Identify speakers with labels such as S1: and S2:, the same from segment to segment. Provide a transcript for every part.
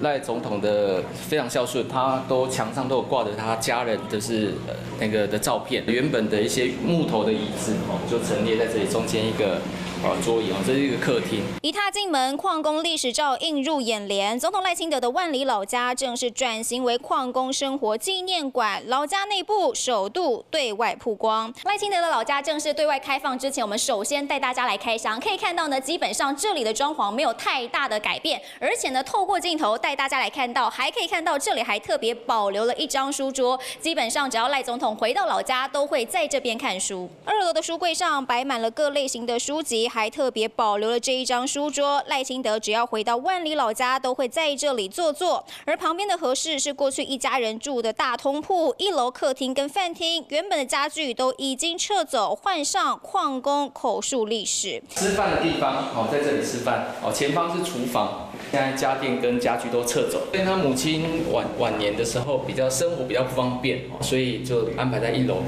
S1: 赖总统的非常孝顺，他都墙上都有挂着他家人的是呃那个的照片，原本的一些木头的椅子哦，就陈列在这里中间一个。啊，桌椅啊，这是一个客厅。
S2: 一踏进门，矿工历史照映入眼帘。总统赖清德的万里老家正式转型为矿工生活纪念馆，老家内部首度对外曝光。赖清德的老家正式对外开放之前，我们首先带大家来开箱。可以看到呢，基本上这里的装潢没有太大的改变，而且呢，透过镜头带大家来看到，还可以看到这里还特别保留了一张书桌。基本上只要赖总统回到老家，都会在这边看书。二楼的书柜上摆满了各类型的书籍。还特别保留了这一张书桌，赖清德只要回到万里老家，都会在这里坐坐。而旁边的合适是过去一家人住的大通铺，一楼客厅跟饭厅，原本的家具都已经撤走，换上矿工口述历史。
S1: 吃饭的地方哦，在这里吃饭哦，前方是厨房，现在家电跟家具都撤走。因为他母亲晚晚年的时候比较生活比较不方便，所以就安排在一楼。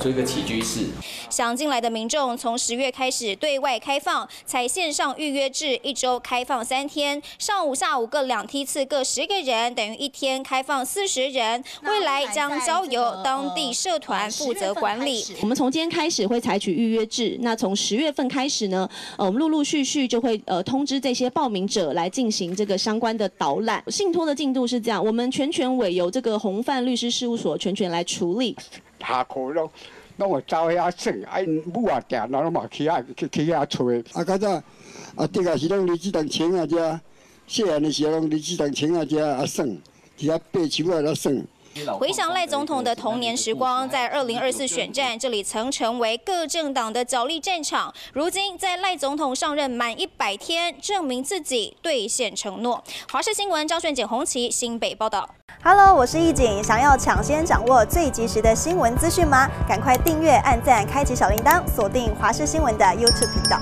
S1: 做一个起居室。
S2: 想进来的民众从十月开始对外开放，采线上预约制，一周开放三天，上午、下午各两梯次，各十个人，等于一天开放四十人。未来将交由当地社团负责管理。
S3: 我们从今天开始会采取预约制，那从十月份开始呢，呃，我们陆陆续续就会呃通知这些报名者来进行这个相关的导览。信托的进度是这样，我们全权委由这个红范律师事务所全权来处理。
S4: 下课了，那我走遐耍，啊因母啊定，然后嘛去遐去去遐揣。啊，较早啊，这个是拢离子弹枪啊，遮细汉的时候，离子弹枪啊，遮啊耍，伫遐爬树啊咧耍。
S2: 回想赖总统的童年时光，在二零二四选战，这里曾成为各政党的角力战场。如今，在赖总统上任满一百天，证明自己兑现承诺。华视新闻张顺简、红旗新北报道。
S5: Hello，我是易景，想要抢先掌握最及时的新闻资讯吗？赶快订阅、按赞、开启小铃铛，锁定华视新闻的 YouTube 频道。